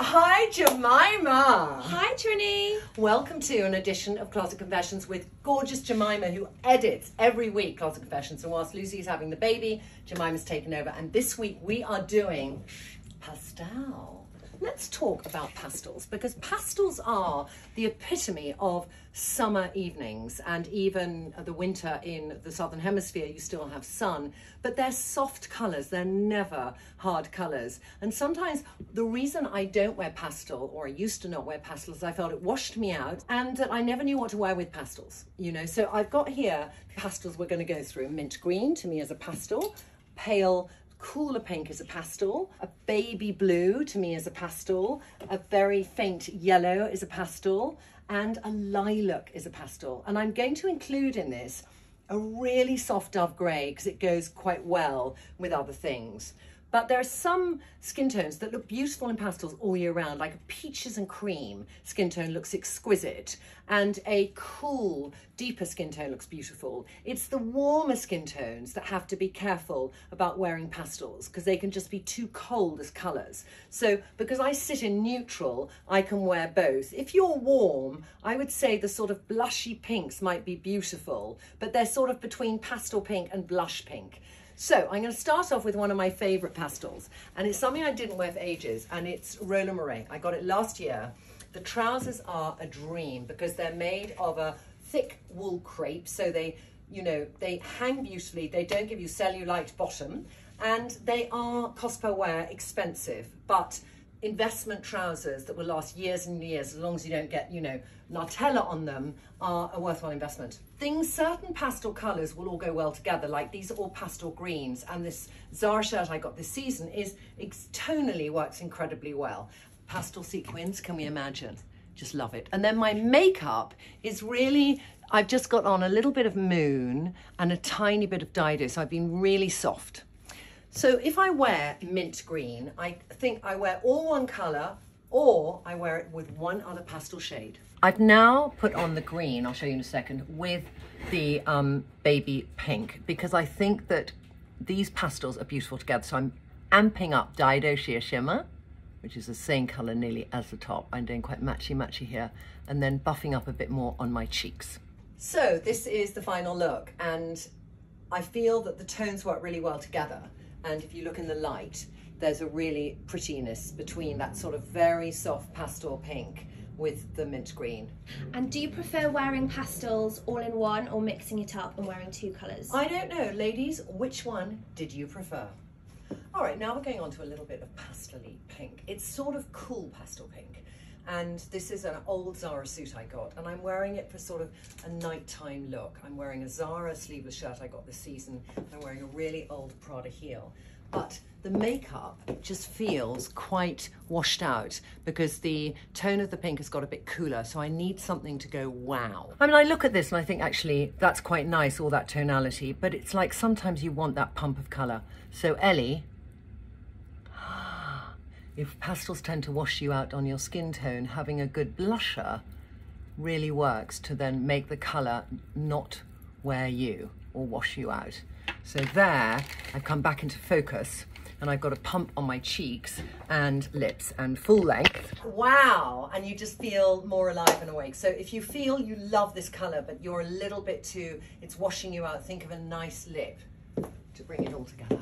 Hi, Jemima. Hi, Trinny. Welcome to an edition of Closet Confessions with gorgeous Jemima, who edits every week Closet Confessions. And whilst Lucy is having the baby, Jemima's taken over. And this week we are doing pastel. Let's talk about pastels because pastels are the epitome of summer evenings and even the winter in the southern hemisphere you still have sun but they're soft colors they're never hard colors. And sometimes the reason I don't wear pastel or I used to not wear pastels I felt it washed me out and that I never knew what to wear with pastels you know? So I've got here pastels we're going to go through. Mint green to me as a pastel. Pale cooler pink is a pastel, a baby blue to me is a pastel, a very faint yellow is a pastel, and a lilac is a pastel. And I'm going to include in this a really soft dove grey because it goes quite well with other things. But there are some skin tones that look beautiful in pastels all year round, like a peaches and cream skin tone looks exquisite, and a cool, deeper skin tone looks beautiful. It's the warmer skin tones that have to be careful about wearing pastels because they can just be too cold as colours. So because I sit in neutral, I can wear both. If you're warm, I would say the sort of blushy pinks might be beautiful, but they're sort of between pastel pink and blush pink. So I'm going to start off with one of my favourite pastels, and it's something I didn't wear for ages, and it's Roland Mouret. I got it last year. The trousers are a dream because they're made of a thick wool crepe, so they, you know, they hang beautifully. They don't give you cellulite bottom, and they are cost per wear expensive, but investment trousers that will last years and years as long as you don't get, you know, Nutella on them are a worthwhile investment. Things, certain pastel colours will all go well together, like these are all pastel greens, and this Zara shirt I got this season is tonally works incredibly well. Pastel sequins, can we imagine? Just love it. And then my makeup is really I've just got on a little bit of moon and a tiny bit of Dido, so I've been really soft. So if I wear mint green, I think I wear all one colour or I wear it with one other pastel shade. I've now put on the green, I'll show you in a second, with the um, baby pink because I think that these pastels are beautiful together. So I'm amping up Dido Sheer Shimmer, which is the same colour nearly as the top. I'm doing quite matchy-matchy here and then buffing up a bit more on my cheeks. So this is the final look and I feel that the tones work really well together. And if you look in the light, there's a really prettiness between that sort of very soft pastel pink with the mint green. And do you prefer wearing pastels all in one or mixing it up and wearing two colours? I don't know. Ladies, which one did you prefer? All right, now we're going on to a little bit of pastel pink. It's sort of cool pastel pink. And this is an old Zara suit I got, and I'm wearing it for sort of a nighttime look. I'm wearing a Zara sleeveless shirt I got this season. and I'm wearing a really old Prada heel. But the makeup just feels quite washed out because the tone of the pink has got a bit cooler. So I need something to go wow. I mean, I look at this and I think actually that's quite nice, all that tonality, but it's like sometimes you want that pump of color. So Ellie, if pastels tend to wash you out on your skin tone, having a good blusher really works to then make the colour not wear you or wash you out. So there, I've come back into focus and I've got a pump on my cheeks and lips and full length. Wow, and you just feel more alive and awake. So if you feel you love this colour, but you're a little bit too, it's washing you out, think of a nice lip to bring it all together.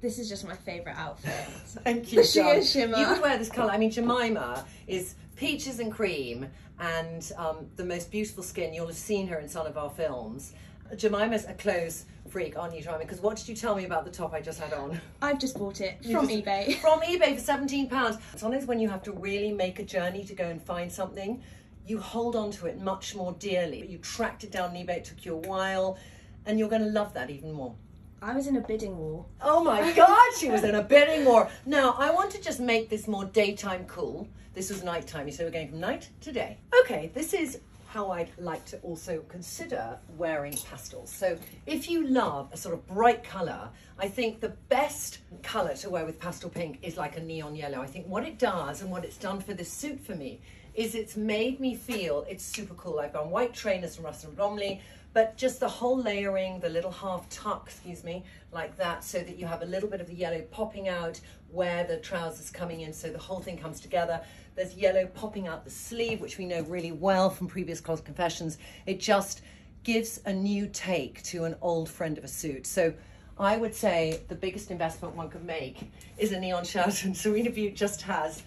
This is just my favourite outfit. Thank you, Sheer shimmer. You would wear this colour. I mean, Jemima is peaches and cream and um, the most beautiful skin. You'll have seen her in some of our films. Jemima's a clothes freak, aren't you, Jemima? Because what did you tell me about the top I just had on? I've just bought it from just, eBay. From eBay for £17. It's Sometimes when you have to really make a journey to go and find something, you hold on to it much more dearly. You tracked it down on eBay, it took you a while, and you're going to love that even more. I was in a bidding war. Oh my God, she was in a bidding war. Now, I want to just make this more daytime cool. This was nighttime, so we're going from night to day. Okay, this is how I'd like to also consider wearing pastels. So if you love a sort of bright colour, I think the best colour to wear with pastel pink is like a neon yellow. I think what it does and what it's done for this suit for me is it's made me feel it's super cool. I've got white trainers from Russell and Bromley, but just the whole layering, the little half tuck, excuse me, like that, so that you have a little bit of the yellow popping out where the trousers coming in, so the whole thing comes together. There's yellow popping out the sleeve, which we know really well from previous Closet Confessions. It just gives a new take to an old friend of a suit. So I would say the biggest investment one could make is a neon shirt, and Serena Bute just has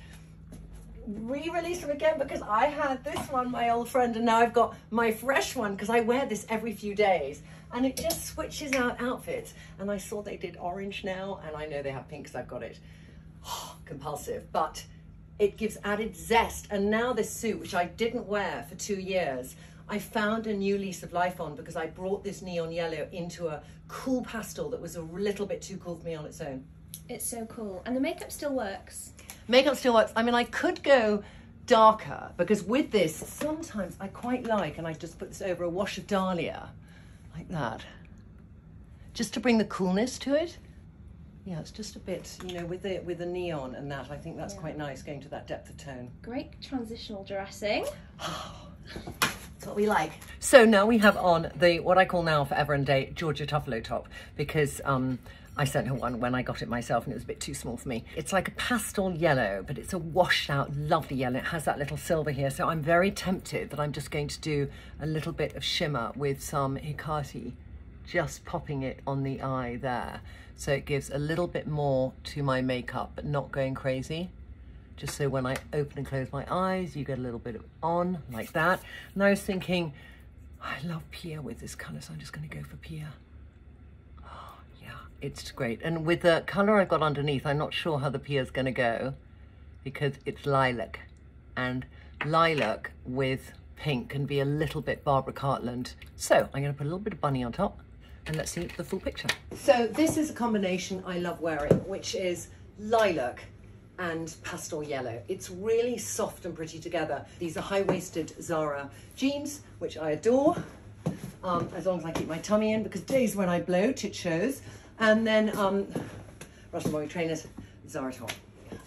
re-release them again because I had this one, my old friend, and now I've got my fresh one because I wear this every few days. And it just switches out outfits. And I saw they did orange now, and I know they have pink because I've got it. Compulsive, but it gives added zest. And now this suit, which I didn't wear for two years, I found a new lease of life on because I brought this neon yellow into a cool pastel that was a little bit too cool for me on its own. It's so cool. And the makeup still works. Makeup still works. I mean, I could go darker because with this, sometimes I quite like, and I just put this over a wash of Dalia, like that, just to bring the coolness to it. Yeah, it's just a bit, you know, with the with the neon and that. I think that's Yeah. quite nice going to that depth of tone. Great transitional dressing. That's what we like. So now we have on the what I call now forever and day Georgia Toffolo top because um, I sent her one when I got it myself and it was a bit too small for me. It's like a pastel yellow, but it's a washed out, lovely yellow. It has that little silver here. So I'm very tempted that I'm just going to do a little bit of shimmer with some Hekate, just popping it on the eye there. So it gives a little bit more to my makeup, but not going crazy just so when I open and close my eyes, you get a little bit of on like that. And I was thinking, I love Pia with this color, so I'm just going to go for Pia. Oh, yeah, it's great. And with the color I've got underneath, I'm not sure how the going to go because it's lilac. And lilac with pink can be a little bit Barbara Cartland. So I'm going to put a little bit of bunny on top and let's see the full picture. So this is a combination I love wearing, which is lilac and pastel yellow. It's really soft and pretty together. These are high-waisted Zara jeans, which I adore, um, as long as I keep my tummy in, because days when I bloat, it shows. And then um, Russell Boy trainers, Zara top.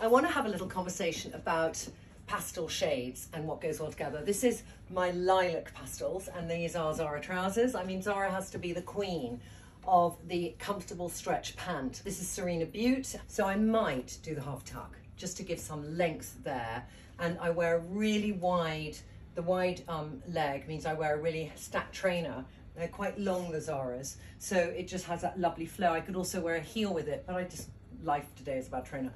I want to have a little conversation about pastel shades and what goes well together. This is my lilac pastels, and these are Zara trousers. I mean, Zara has to be the queen of the comfortable stretch pant. This is Serena Bute, so I might do the half tuck just to give some length there. And I wear a really wide, the wide um, leg means I wear a really stacked trainer. They're quite long, the Zaras, so it just has that lovely flow. I could also wear a heel with it, but I just, life today is about trainer.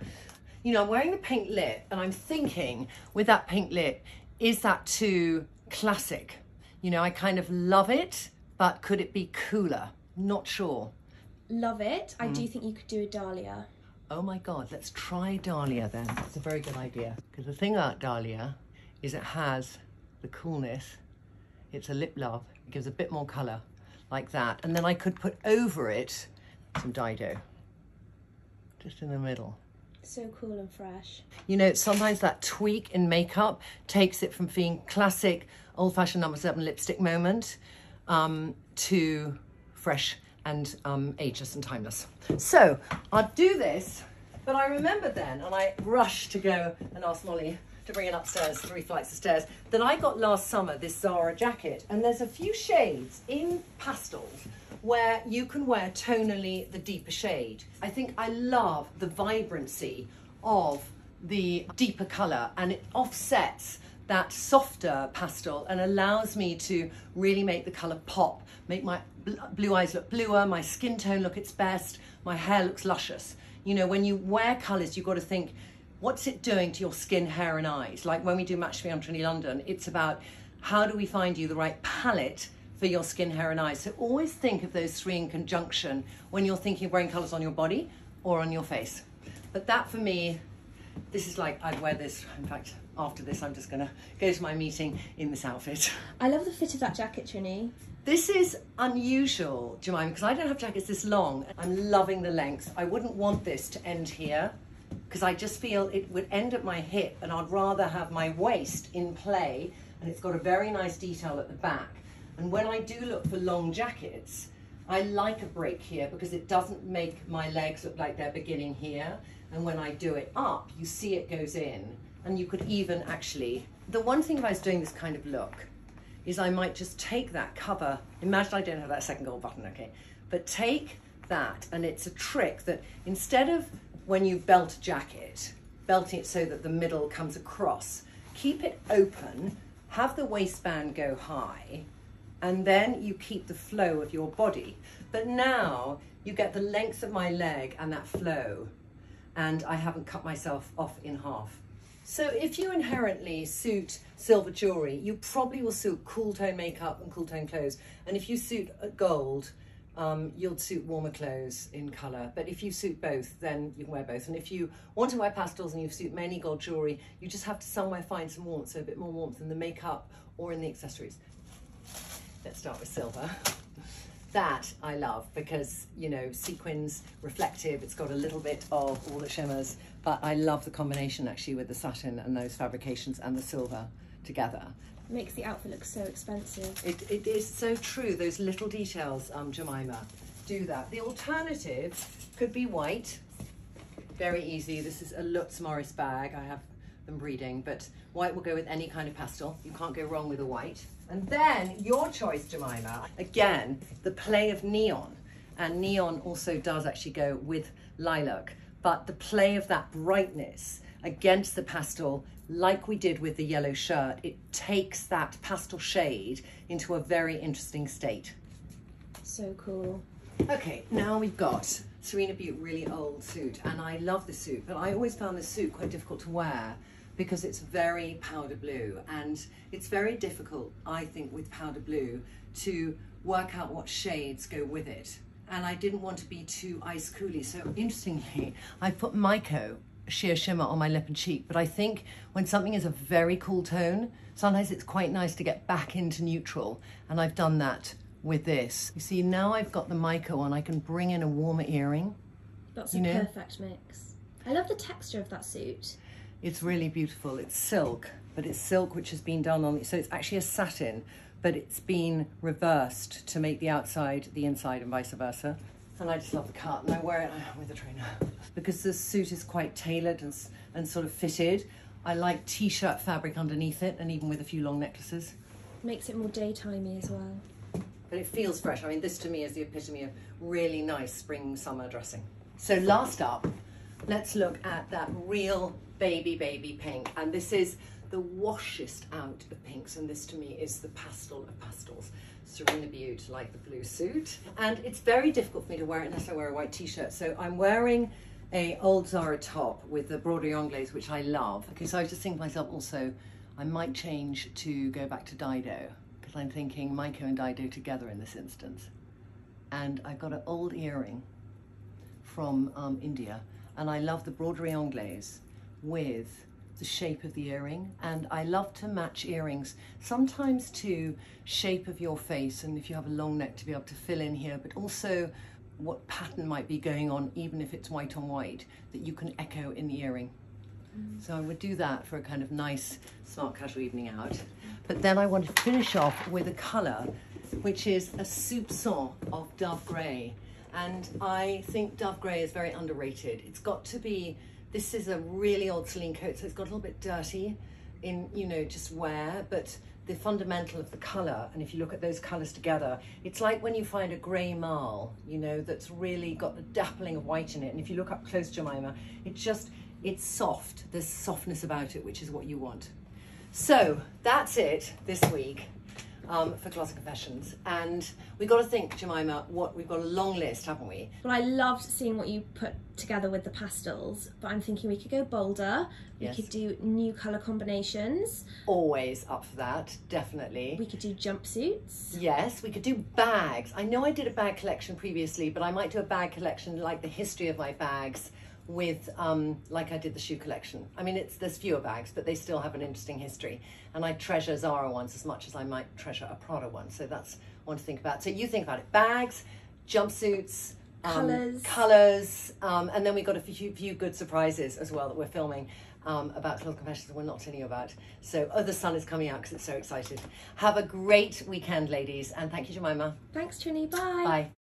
You know, I'm wearing the pink lip, and I'm thinking with that pink lip, is that too classic? You know, I kind of love it, but could it be cooler? Not sure. Love it. I do mm. think you could do a Dalia. Oh my God, let's try Dalia then. That's a very good idea. Because the thing about Dalia is it has the coolness. It's a lip love. It gives a bit more colour like that. And then I could put over it some Dido. Just in the middle. So cool and fresh. You know, sometimes that tweak in makeup takes it from being classic old-fashioned number seven lipstick moment um, to fresh and um, ageless and timeless. So I'll do this, but I remember then, and I rushed to go and ask Molly to bring it upstairs, three flights of stairs, that I got last summer this Zara jacket, and there's a few shades in pastels where you can wear tonally the deeper shade. I think I love the vibrancy of the deeper colour and it offsets that softer pastel and allows me to really make the colour pop, make my bl- blue eyes look bluer, my skin tone look its best, my hair looks luscious. You know, when you wear colours, you've got to think, what's it doing to your skin, hair, and eyes? Like when we do Match Me on Trinny London, it's about how do we find you the right palette for your skin, hair, and eyes. So always think of those three in conjunction when you're thinking of wearing colours on your body or on your face. But that for me, this is like I'd wear this. In fact, after this, I'm just gonna go to my meeting in this outfit. I love the fit of that jacket, Trinny. This is unusual, Jemima, because I don't have jackets this long. I'm loving the length. I wouldn't want this to end here because I just feel it would end at my hip and I'd rather have my waist in play and it's got a very nice detail at the back. And when I do look for long jackets, I like a break here because it doesn't make my legs look like they're beginning here. And when I do it up, you see it goes in. And you could even actually, the one thing if I was doing this kind of look is I might just take that cover. Imagine I don't have that second gold button, okay? But take that, and it's a trick that instead of when you belt a jacket, belting it so that the middle comes across, keep it open, have the waistband go high, and then you keep the flow of your body. But now you get the length of my leg and that flow, and I haven't cut myself off in half. So if you inherently suit silver jewelry, you probably will suit cool tone makeup and cool tone clothes. And if you suit uh, gold, um, you'll suit warmer clothes in colour. But if you suit both, then you can wear both. And if you want to wear pastels and you suit many gold jewellery, you just have to somewhere find some warmth, so a bit more warmth in the makeup or in the accessories. Let's start with silver. That I love because, you know, sequins, reflective, it's got a little bit of all the shimmers, but I love the combination actually with the satin and those fabrications and the silver together. Makes the outfit look so expensive. It, it is so true, those little details, um, Jemima, do that. The alternative could be white, very easy. This is a Lutz Morris bag. I have them breeding, but white will go with any kind of pastel. You can't go wrong with a white. And then your choice, Jemima, again, the play of neon. And neon also does actually go with lilac, but the play of that brightness against the pastel, like we did with the yellow shirt, it takes that pastel shade into a very interesting state. So cool. Okay, now we've got Serena Bute really old suit, and I love the suit, but I always found this suit quite difficult to wear because it's very powder blue, and it's very difficult, I think, with powder blue to work out what shades go with it. And I didn't want to be too ice cooly, so interestingly, I put Maiko sheer shimmer on my lip and cheek, but I think when something is a very cool tone, sometimes it's quite nice to get back into neutral, and I've done that with this. You see, now I've got the Maiko on, I can bring in a warmer earring. That's a know? perfect mix. I love the texture of that suit. It's really beautiful. It's silk, but it's silk which has been done on, so it's actually a satin, but it's been reversed to make the outside the inside and vice versa. And I just love the cut, and I wear it uh, with a trainer. Because the suit is quite tailored and, and sort of fitted, I like t-shirt fabric underneath it, and even with a few long necklaces. Makes it more daytimey as well. but it feels fresh. I mean, this to me is the epitome of really nice spring summer dressing. So last up, let's look at that real baby baby pink, and this is the washest out of pinks, and this to me is the pastel of pastels. Serena Bute, like the blue suit, and it's very difficult for me to wear it unless I wear a white t-shirt. So I'm wearing a old Zara top with the broderie anglaise, which I love. Okay, so I was just thinking to myself also, I might change to go back to Dido because I'm thinking Maiko and Dido together in this instance. And I've got an old earring from um, India, and I love the broderie anglaise with the shape of the earring. And I love to match earrings sometimes to shape of your face, and if you have a long neck, to be able to fill in here, but also what pattern might be going on, even if it's white on white, that you can echo in the earring. Mm. So I would do that for a kind of nice, smart, casual evening out. But then I want to finish off with a colour which is a soupçon of dove grey. And I think dove grey is very underrated. It's got to be, this is a really old Celine coat, so it's got a little bit dirty in, you know, just wear, but the fundamental of the colour, and if you look at those colours together, it's like when you find a grey marl, you know, that's really got the dappling of white in it. And if you look up close, Jemima, it just, it's soft. There's softness about it, which is what you want. So that's it this week um, for Closet Confessions. And we've got to think, Jemima, what we've got a long list, haven't we? Well, I loved seeing what you put together with the pastels, but I'm thinking we could go bolder. We Yes. could do new colour combinations. Always up for that, definitely. We could do jumpsuits. Yes, we could do bags. I know I did a bag collection previously, but I might do a bag collection like the history of my bags with um, like I did the shoe collection. I mean, it's there's fewer bags, but they still have an interesting history. And I treasure Zara ones as much as I might treasure a Prada one. So that's one to think about. So you think about it: bags, jumpsuits. um, Colours. colors, um, and then we got a few, few good surprises as well that we're filming um, about Closet Confessions that we're not telling you about. So, oh, the sun is coming out because it's so excited. Have a great weekend, ladies, and thank you, Jemima. Thanks, Trinny. Bye. Bye.